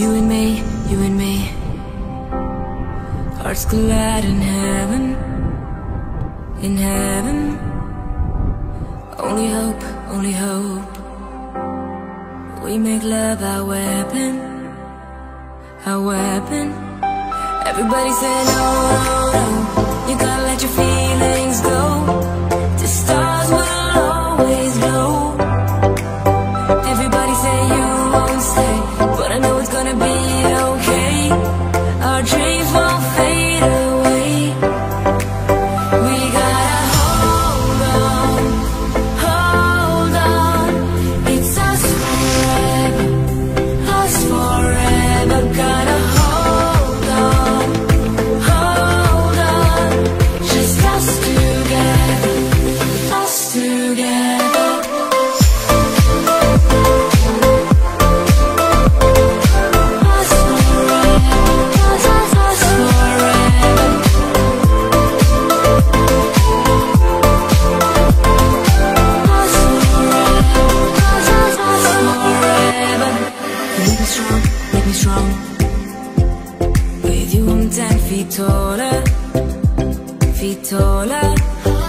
You and me, you and me. Hearts collide in heaven In heaven. Only hope, only hope. We make love our weapon Our weapon. Everybody said no, no. You gotta let your feelings go. our dreams With you I'm ten feet taller Feet taller